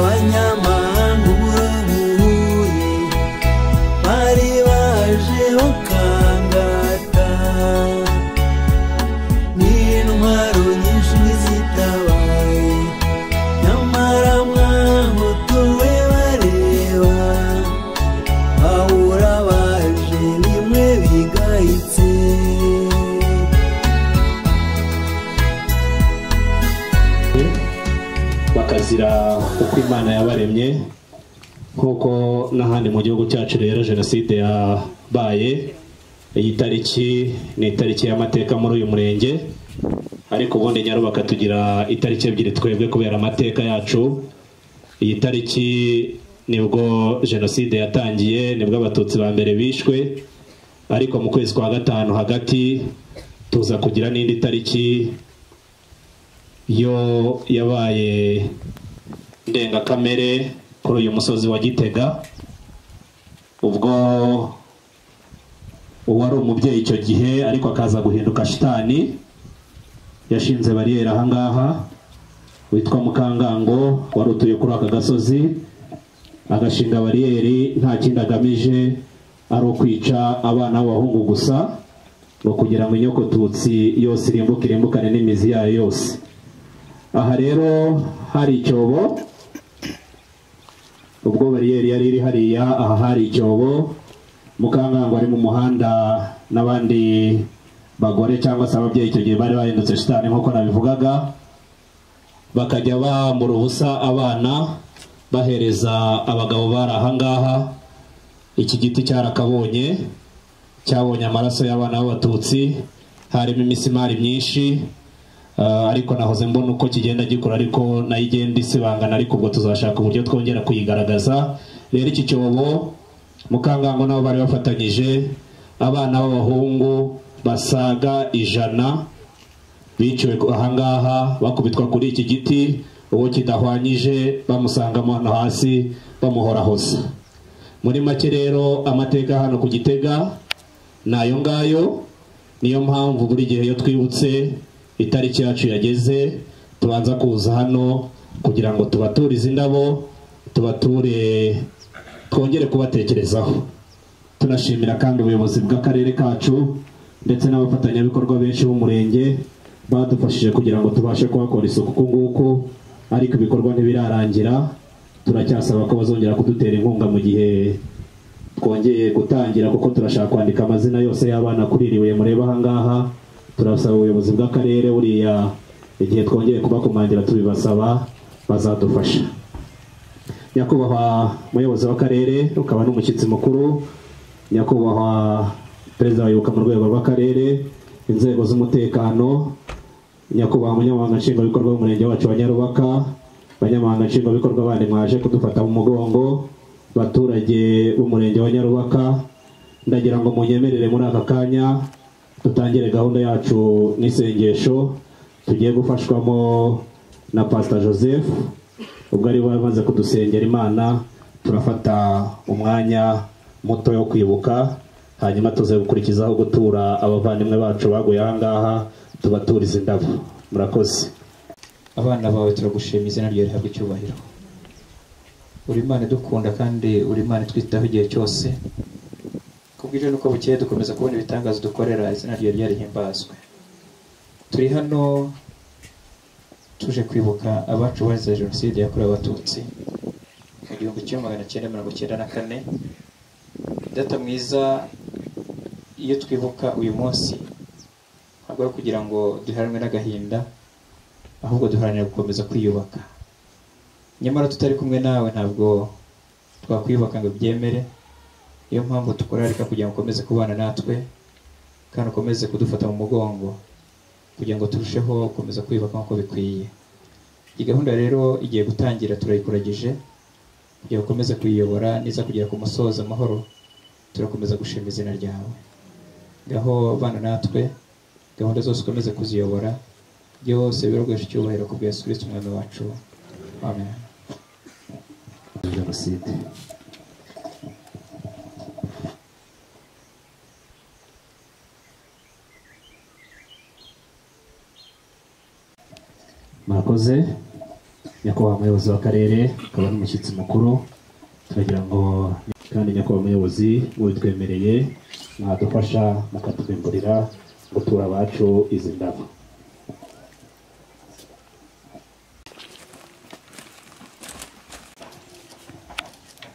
cabaña cyacu rero jenoside yabaye iyi tariki ni itariki y'amateka muri uyu murenge. Ariko ubundi nyarubaka tugira itariki ebyiri twebwe kubera amateka yacu. Iyi tariki ni bwo jenoside yatangiye ni bwo abatutsi ba mbere bishwe. Ariko mu kwezi kwa gatanu hagati tuza kugira n'indi tariki yo yabaye ndengakamere kuri uyu musozi wa gitega. Ubwo uwari umubyeyi icyo gihe ariko akaza guhinduka shitani yashinze bariyeri ahangaha witwa mukangango wari utuye kuri aka gasozi agashinga bariyeri nta kindi agamije ari ukwica abana b'abahungu gusa ngo kugira ngo inyoko tutsi yose irimbuke irimbukane n'imizi yayo yose. Aha rero hari icyobo ubwo bariyeri yari iri hariya aha hari icyobo. Mukangango ari mu muhanda n'abandi bagore cyangwa se ababyeyi icyo gihe bari bahindutse shitani nk'uko nabivugaga. Bakajya bambura ubusa abana bahereza abagabo bari ahangaha iki giti cyarakabonye cyabonye amaraso y'abana b'abatutsi. Harimo imisimari myinshi. Ariko nahoze mbona uko kigenda gikura ariko na yo igenda isibangana ariko ubwo tuzashaka uburyo twongera kuyigaragaza. Rero iki cyobo mukangango nabo bari bafatanyije abana b'abahungu basaga ijana biciwe ahangaha bakubitwa kuri iki giti uwo kidahwanyije bamusangamo hano hasi bamuhorahoza muri make rero amateka hano ku gitega ni ayo ngayo niyo mpamvu buri gihe iyo twibutse itariki yacu yageze tubanza kuza hano kugira ngo tubaturize indabo tubature twongere kubatekerezaho. Tunashimira kandi ubuyobozi bw'akarere kacu ndetse n'abafatanyabikorwa benshi b'umurenge badufashije kugira ngo tubashe kuhakora isuku uku nguku ariko ibikorwa ntibirarangira. Turacyasaba ko bazongera kudutera inkunga mu gihe twongeye gutangira kuko turashaka kwandika amazina yose y'abana kuri iri buye mureba ahangaha turasaba ubuyobozi bw'akarere buriya igihe twongeye kubakomangira tubibasaba bazadufasha. Nyakubahwa muyobozi w'akarere ukaba n'umushyitsi mukuru. Nyakubahwa perezida wa ibuka mu rwego rw'akarere inzego z'umutekano. Nyakubahwa umunyamabanga nshingwabikorwa w'umurenge wacu wa nyarubaka. Banyamahanga nshingwabikorwa bandi mwaje kudufata mu mugongo. Baturage b'umurenge wa nyarubaka. Ndagira ngo munyemerere muri aka kanya. Dutangire gahunda yacu n'isengesho tugiye gufashwamo na pastor joseph ubwo ari we amaze kudusengera imana turafata umwanya muto wo kwibuka hanyuma tuze gukurikizaho gutura abavandimwe bacu baguye ahangaha tubaturiza indabo. Murakoze. Abana bawe turagushima izina ryawe rihabwa icyubahiro. Uri imana idukunda kandi uri imana itwitaho igihe cyose. Kubw'ibyo nuko bukeye dukomeza kubona ibitangazo dukorera izina ryawe ryarihimbazwe turi hano tuje kwibuka abacu bazize jenoside yakorewe abatutsi mu gihumbi kimwe magana cyenda mirongo cyenda na kane. Data mwiza iyo twibuka uyu munsi ntabwo ari kugira ngo duheranwe n'agahinda ahubwo duharanira gukomeza kwiyubaka. Nyamara tutari kumwe nawe ntabwo twakwiyubaka ngo byemere. Niyo mpamvu tukurarika kugira ngo ukomeze kubana natwe kandi ukomeze kudufata mu mugongo kugira ngo turusheho gukomeza kwiyubaka nk'uko bikwiye. Iyi gahunda rero igiye gutangira turayikuragije kugira ngo ukomeze kuyiyobora niza kugera ku musozo amahoro turakomeza gushima izina ryawe. Ngaho bana natwe gahunda zose ukomeze kuziyobora byose birogoje icyubahiro ku bwa Yesu umwami wacu. Amen. Jenoside. Murakoze. Nyakubahwa umuyobozi w'akarere akaba n'umushyitsi mukuru. Turagira ngo kandi nyakubahwa umuyobozi mubitwemereye mwadufasha mukatwimburira gutura abacu izi ndabo.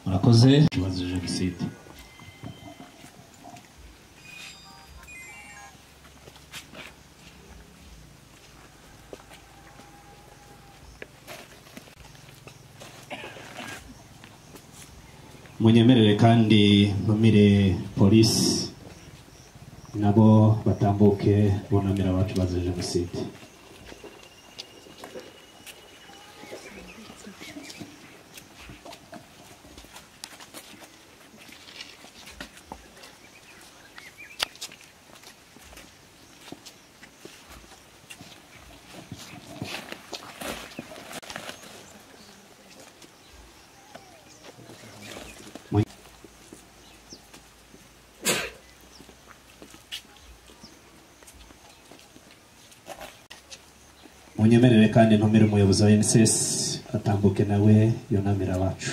Murakoze. Jenoside. Munyemerere kandi ntumire polisi nabo batambuke bunamira abacu bazize jenoside. Munyemerere kandi ntumire umuyobozi wa NSS atambuke nawe yunamira abacu.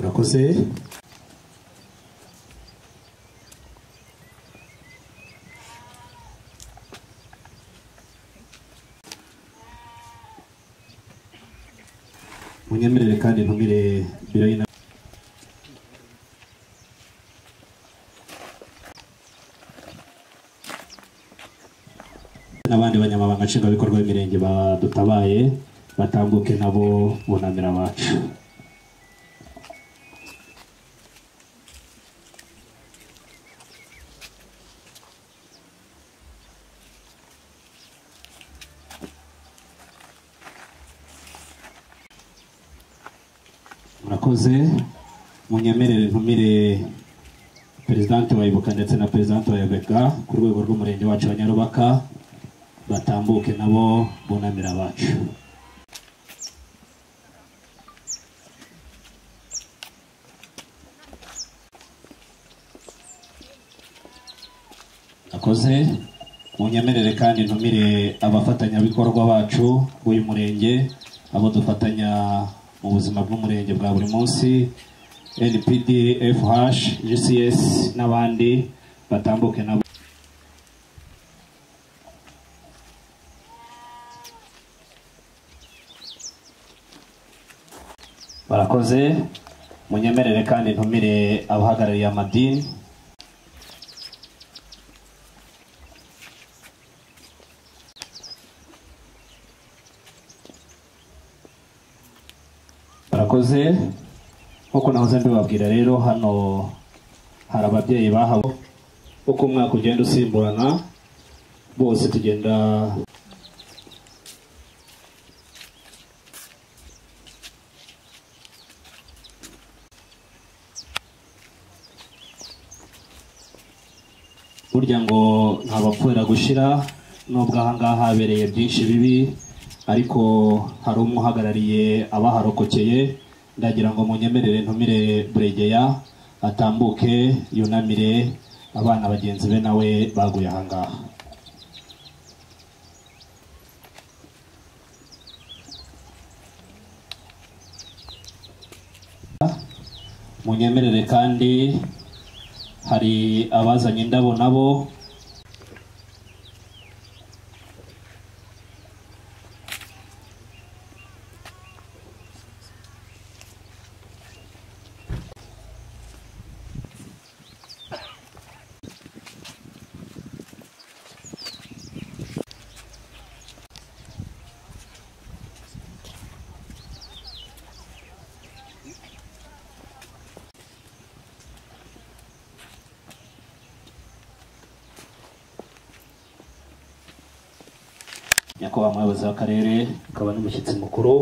Urakoze nshingwabikorwa b'imirenge badutabaye batambuke nabo bunamira abacu murakoze munyemerere ntumire perezidante wa ibuka ndetse na perezidante wa ebeka ku rwego rw'umurenge wacu wa nyarubaka. Batambuke nabo bunamira abacu akoze munyemerere kandi ntumire abafatanyabikorwa bacu b'uyu murenge abo dufatanya mu buzima bw'umurenge bwa buri munsi npd fh gcs n'abandi batambuke nabo. Barakoze munyemerere kandi ntumire abahagarariye amadini. Murakoze nk'uko nahoze mbibabwira rero hano hari ababyeyi bahawe uko umwaka ugenda usimburana bose tugenda burya ngo ntabapfura gushira nubwo ahangaha habereye byinshi bibi ariko hari umwe uhagarariye abaharokokeye. Ndagira ngo munyemerere ntumire buregeya atambuke yunamire abana bagenzi be nawe baguye ahangaha munyemerere kandi hari abazanye indabo nabo nyakubahwa umuyobozi w'akarere akaba n'umushyitsi mukuru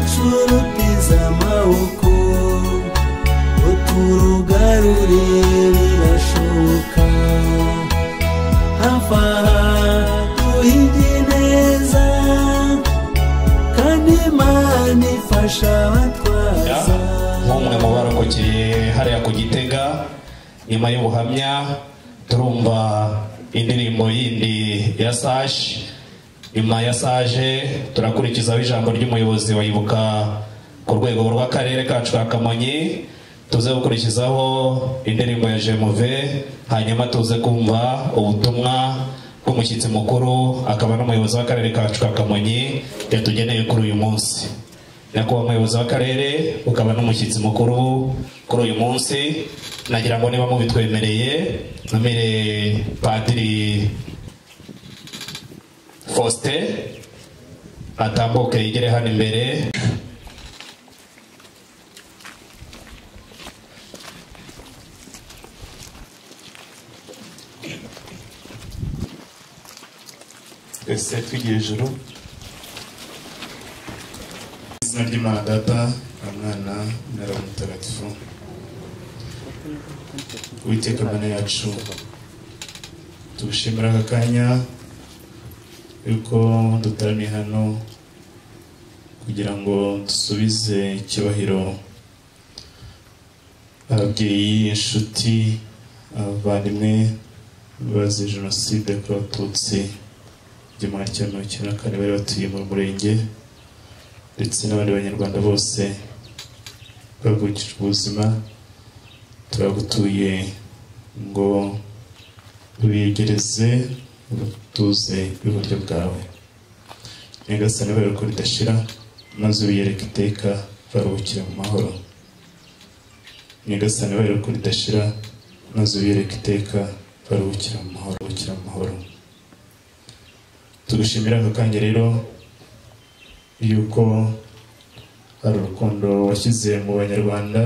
rwacu ruteze amaboko ngo turugarure birashoboka. Hafi aha duhige neza kandi imana ifasha abatwaza. Nk'umwe mu barokokeye hariya ku gitega nyuma y'ubuhamya turumva indirimbo yindi ya sashi nyuma ya saje turakurikizaho ijambo ry'umuyobozi wa ibuka ku rwego rw'akarere kacu ka kamonyi. Tuze gukurikizaho indirimbo ya jemuve hanyuma tuze kumva ubutumwa bw'umushyitsi mukuru akaba n'umuyobozi w'akarere kacu ka kamonyi yatugeneye kuri uyu munsi. Nyakubahwa umuyobozi w'akarere ukaba n'umushyitsi mukuru kuri uyu munsi. Nagira ngo niba mubitwemereye ntumire padiri faustin atambuke yigire hano imbere. Twese tugira ijuru izina ry'imana data umwana n'ara mutagatifu witeka mana yacu tugushimira aka kanya. Yuko dutaramiye hano kugira ngo dusubize icyubahiro ababyeyi inshuti abavandimwe bazize jenoside yakorewe abatutsi igihumbi kimwe mirongo icyenda na kane bari batuye mu murenge ndetse n'abandi banyarwanda bose bavukije ubuzima turagutuye ngo ubiyegereze utuze iburyo bwawe. Nyagasani bari ko ridashira maze ubiyereke iteka baruhukire mu mahoro. Nyagasani bari ko ridashira maze ubiyereke iteka baruhukira mu mahoro baruhukira mu mahoro. Tugushimira aka kanya rero yuko hari urukundo washyize mu banyarwanda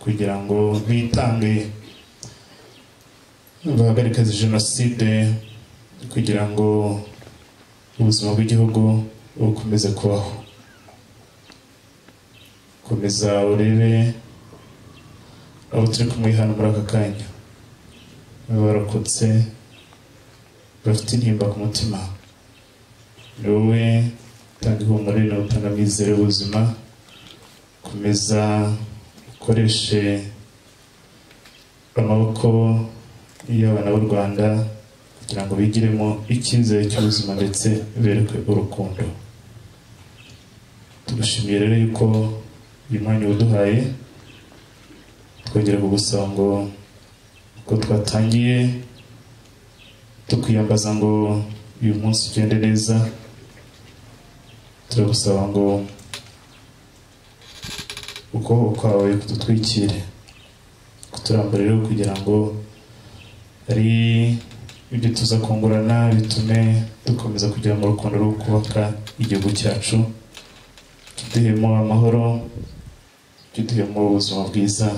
kugira ngo bitange bahagarike jenoside kugira ngo ubuzima bw'igihugu bukomeze kubaho. Komeza urebe abo turi kumwe hano muri aka kanya. Barokotse bafite intimba ku mutima. Ni wowe utanga ihumure nawe utanga amizero y'ubuzima. Komeza ukoreshe amaboko y'abana b'u rwanda. Kugira ngo bigiremo icyizere cy'ubuzima ndetse berekwe urukundo. Tugushimiye rero yuko uyu mwanya uduhaye twongera kugusaba ngo uko twatangiye tukwiyambaza ngo uyu munsi ugende neza turagusaba ngo ukuboko kwawe kudutwikire kuturambura rero kugira ngo ari ibyo tuza kungurana bitume dukomeza kugira mu rukundo rwo kubaka igihugu cyacu. Kiduhemo amahoro kiduhemo ubuzima bwiza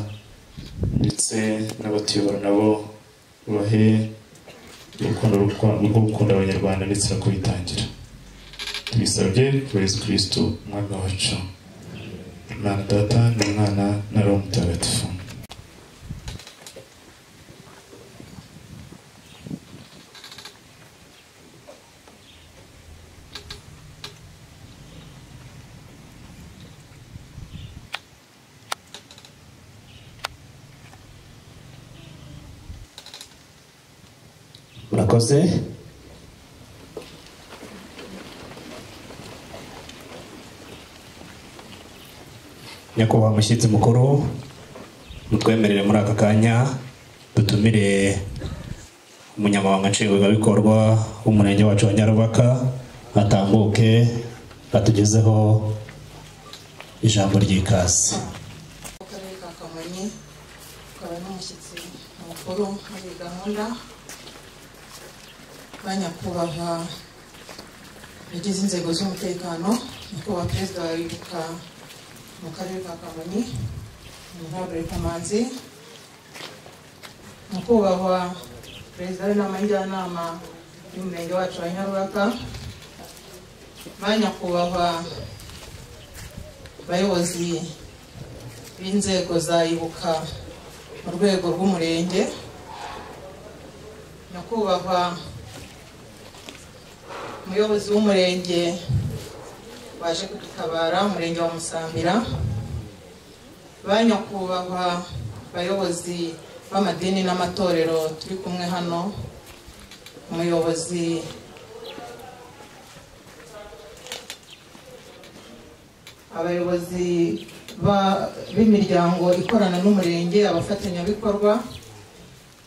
ndetse n'abatuyobora nabo bahe urukundo rwo gukunda abanyarwanda ndetse no kubitangira. Tubisabye kuri yesu kirisitu umwami wacu. Imana data n'umwana na roho mutagatifu. Murakoze nyakubahwa mushyitsi mukuru mutwemerere muri aka kanya dutumire umunyamabanga nshingwabikorwa w'umurenge wacu wa nyarubaka atambuke atugezeho ijambo ry'ikaze. Mu karere ka kamonyi ukaba n'umushyitsi mukuru muri gahunda. Ba nyakubahwa bagize inzego z'umutekano nyakubahwa perezida wa repubulika mu karere ka kamonyi honorable kamanzi nyakubahwa perezida w'inama njyanama y'umurenge wacu wa nyarubaka ba nyakubahwa bayobozi b'inzego za ibuka mu rwego rw'umurenge nyakubahwa umuyobozi w'umurenge waje kudutabara umurenge wa musambira. Ba nyakubahwa bayobozi b'amadini n'amatorero turi kumwe hano. Umuyobozi abayobozi ba- b'imiryango ikorana n'umurenge abafatanyabikorwa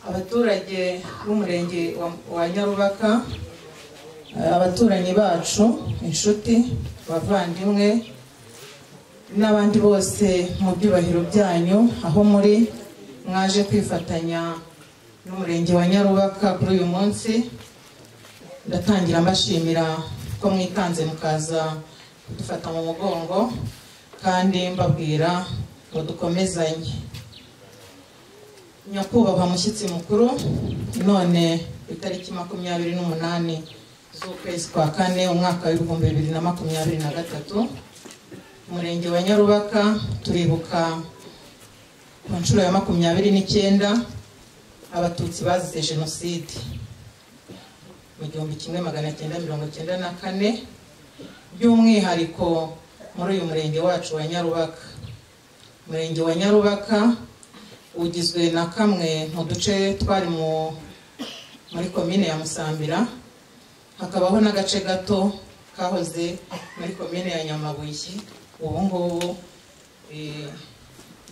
abaturage b'umurenge wa- nyarubaka. Abaturanyi bacu inshuti abavandimwe n'abandi bose mu byubahiro byanyu aho muri mwaje kwifatanya n'umurenge wa nyarubaka kuri uyu munsi. Ndatangira mbashimira ko mwikanze mukaza kudufata mu mugongo kandi mbabwira ngo dukomezanye. Nyakubahwa mushyitsi mukuru none itariki makumyabiri n'umunani z'ukwezi kwa kane umwaka w'ibihumbi bibiri na makumyabiri na gatatu umurenge wa nyarubaka turibuka ku nshuro ya makumyabiri n'icyenda abatutsi bazize jenoside. Mu gihumbi kimwe magana cyenda mirongo cyenda na kane by'umwihariko muri uyu murenge wacu wa nyarubaka. Umurenge wa nyarubaka ugizwe na kamwe mu duce twari mu muri komine ya musambira hakabaho n'agace gato kahoze muri komine ya nyamabuye ubu ngubu eh,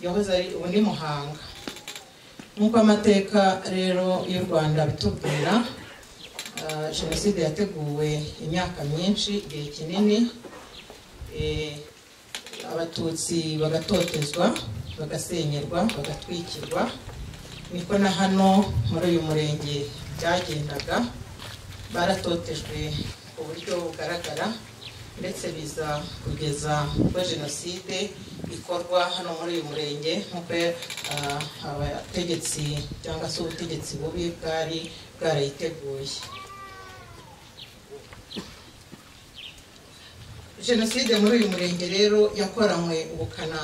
yahoze ari ni muhanga. Nk'uko amateka rero y'u rwanda bitubwira ah, jenoside yateguwe imyaka myinshi igihe kinini eh, abatutsi bagatotezwa bagasenyerwa bagatwikirwa. Niko na hano muri uyu murenge byagendaga. Baratotejwe ku buryo bugaragara ndetse biza kugeza ubwo jenoside ikorwa hano muri uyu murenge nk'uko ah, abategetsi cyangwa se ubutegetsi bubi bwari bwarayiteguye. Jenoside muri uyu murenge rero yakoranywe ubukana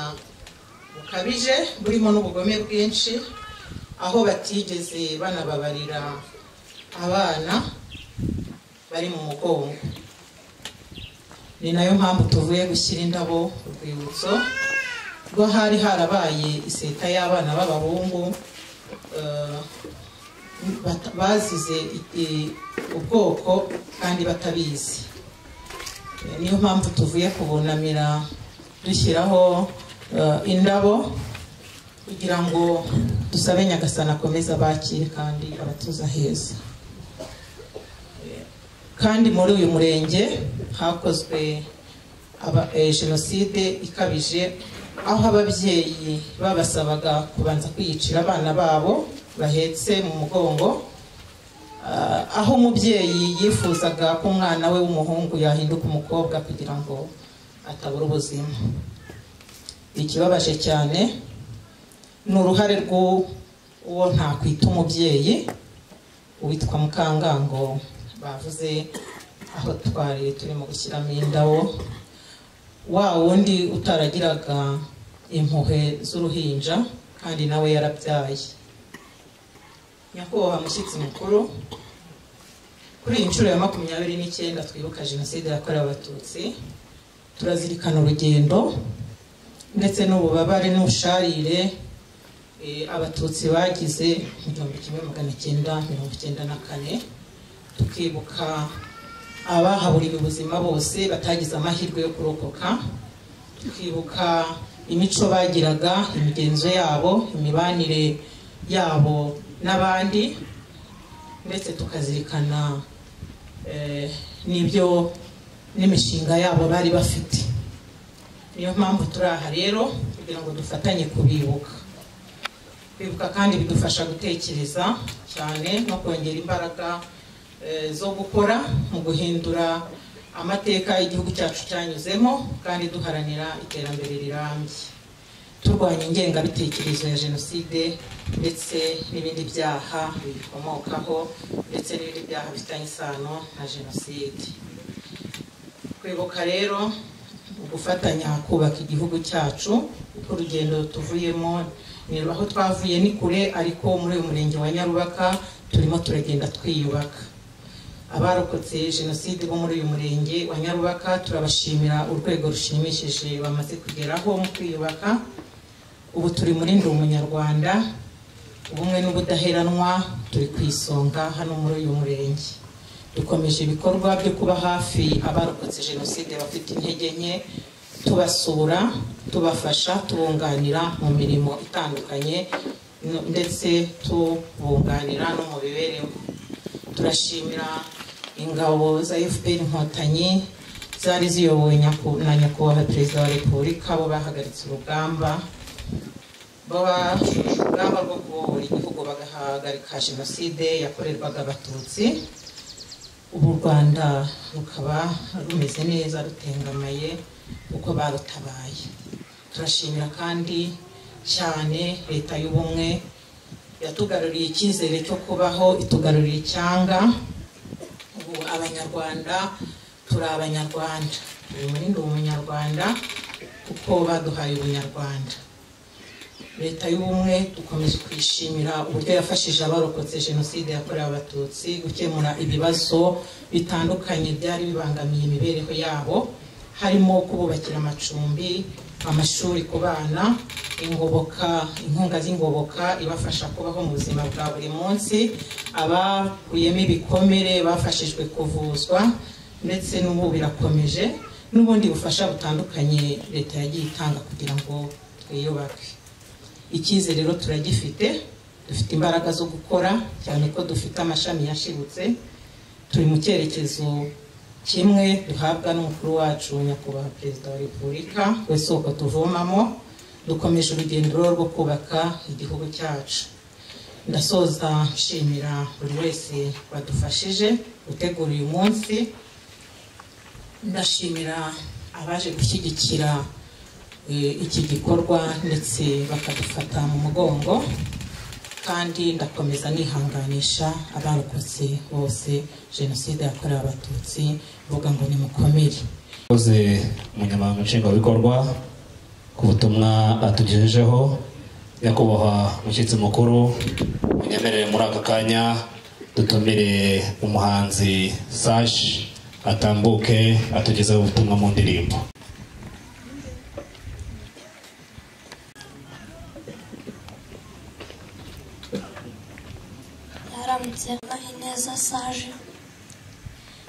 bukabije burimo n'ubugome bwinshi aho batigeze banababarira abana bari mu mugongo. Ni na yo mpamvu tuvuye gushyira indabo ku rwibutso rwo hari harabaye iseta y'abana b'abahungu eh, bazize ubwoko kandi batabizi. Eh, niyo mpamvu tuvuye kubunamira dushyiraho eh, indabo kugira ngo dusabe nyagasana akomeze abakire kandi abatuza heza. Kandi muri uyu murenge hakozwe eh, jenoside ikabije aho ababyeyi babasabaga kubanza kwiyicira abana babo bahetse mu mugongo Ah, aho umubyeyi yifuzaga ko umwana we w'umuhungu yahinduka umukobwa kugira ngo atabura ubuzima. Ikibabaje cyane ni uruhare rw'uwo ntakwita umubyeyi uwitwa mukangango. Bavuze aho twari turimo gushyiramo indabo wa wundi utaragiraga impuhwe z'uruhinja kandi nawe yarabyaye. Nyakubahwa mushyitsi mukuru kuri iyi nshuro ya makumyabiri n'icyenda twibuka jenoside yakorewe abatutsi turazirikana urugendo ndetse n'ububabare n'ubusharire eh, abatutsi bagize mu gihumbi kimwe magana cyenda mirongo icyenda na kane. Tukibuka abahaburiwe ubuzima bose batagize amahirwe yo kurokoka tukibuka imico bagiraga imigenzo yabo imibanire yabo n'abandi ndetse tukazirikana eh, n'ibyo n'imishinga yabo bari bafite. Niyo mpamvu turi aha rero kugira ngo dufatanye kubibuka. Kwibuka kandi bidufasha gutekereza cyane no kongera imbaraga zo gukora mu guhindura amateka igihugu cyacu cyanyuzemo kandi duharanira iterambere rirambye. Turwanya ingengabitekerezo ya jenoside ndetse n'ibindi byaha biyikomokaho ndetse n'ibindi byaha bifitanye isano na jenoside. Kwibuka rero gufatanya kubaka igihugu cyacu kuko urugendo tuvuyemo aho twavuye ni kure ariko muri uyu murenge wa nyarubaka turimo turagenda twiyubaka. Abarokotse jenoside bo muri uyu murenge wa nyarubaka turabashimira urwego rushimishije bamaze kugeraho mu kwiyubaka. Ubu turi muri ndi umunyarwanda ubumwe n'ubudaheranwa turi ku isonga hano muri uyu murenge. Dukomeje ibikorwa byo kuba hafi abarokotse jenoside bafite intege nke tubasura tubafasha tubunganira mu mirimo itandukanye ndetse tubunganira no mu mibereho. Turashimira ingabo za fpr inkotanyi zari ziyobowe na nyakubahwa perezida wa repubulika bo bahagaritse urugamba urugamba rwo kubohora igihugu bagahagarika jenoside yakorerwaga abatutsi. Ubu u rwanda rukaba rumeze neza rutengamaye kuko barutabaye. Turashimira kandi cyane leta y'ubumwe yatugaruriye icyizere cyo kubaho itugarurira icyanga. Ubu abanyarwanda turi abanyarwanda. Muri ndi umunyarwanda kuko baduhaye ubunyarwanda. Leta y'ubumwe dukomeje kwishimira uburyo yafashije abarokotse jenoside yakorewe abatutsi gukemura ibibazo bitandukanye byari bibangamiye imibereho yabo harimo kububakira amacumbi amashuri ku bana ingoboka inkunga z'ingoboka ibafasha kubaho mu buzima bwa buri munsi. Abakuyemo ibikomere bafashijwe kuvuzwa ndetse n'ubu birakomeje n'ubundi bufasha butandukanye leta yagiye itanga kugira ngo twiyubake. Icyizere rero turagifite dufite imbaraga zo gukora cyane ko dufite amashami yashibutse turi mu cyerekezo kimwe duhabwa n'umukuru wacu nyakubahwa perezida wa repubulika we soko tuvomamo dukomeje urugendo rwo kubaka igihugu cyacu. Ndasoza nshimira buri wese wadufashije gutegura uyu munsi. Ndashimira abaje gushyigikira eh, iki gikorwa ndetse bakadufata mu mugongo. Kandi ndakomeza nihanganisha abarokotse bose jenoside yakorewe abatutsi mvuga ngo nimukomere. Murakoze umunyamabanga nshingwabikorwa ku butumwa atugejejeho nyakubahwa umushyitsi mukuru munyemerere muri aka kanya dutumire umuhanzi sashi atambuke atugezeho ubutumwa mu ndirimbo. Ineza saje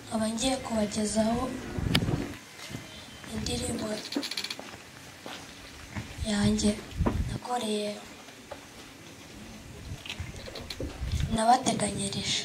nkaba ngiye kubagezaho indirimbo yanjye nakoreye nabateganyirije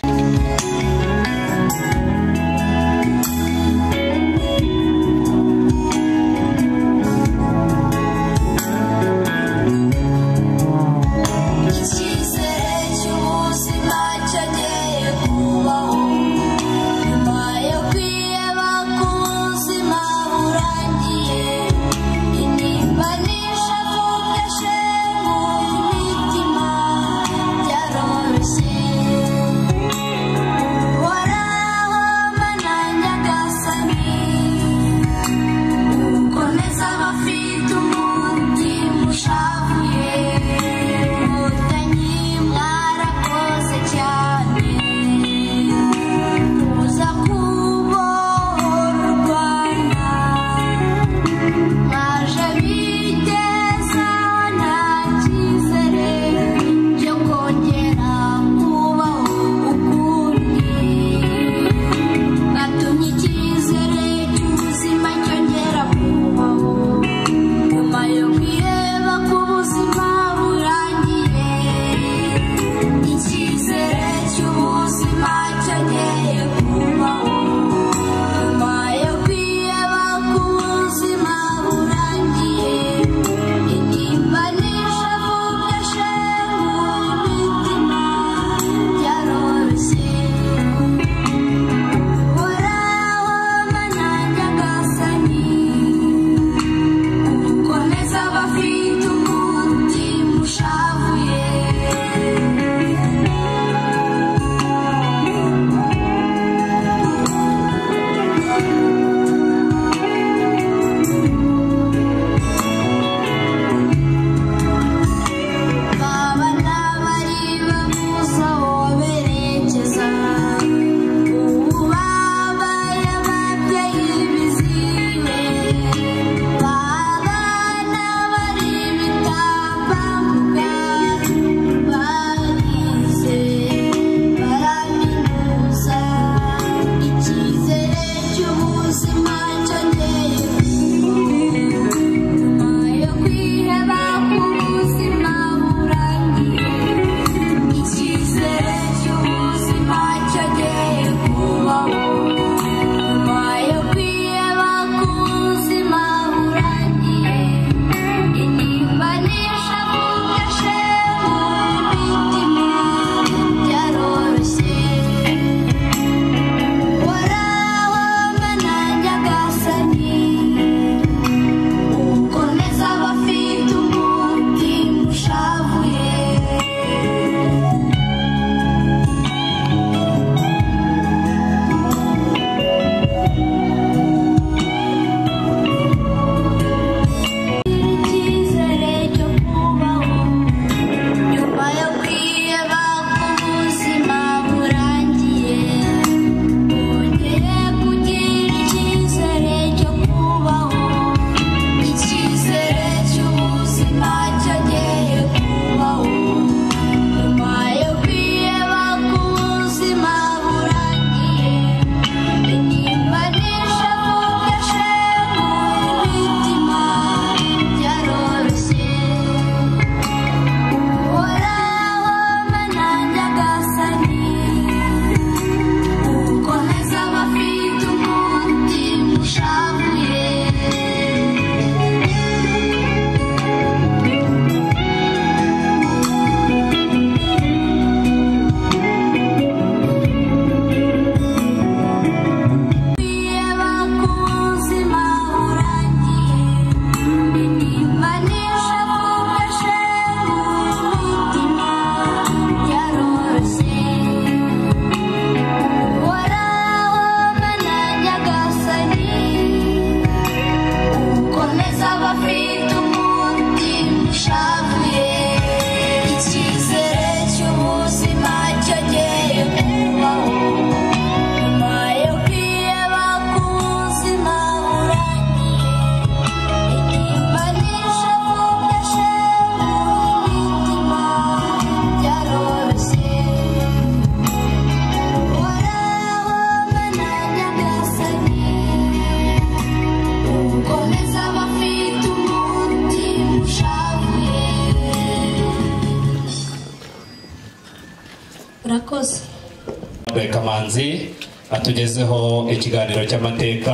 atugezeho ikiganiro cy'amateka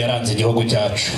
yaranze igihugu cyacu.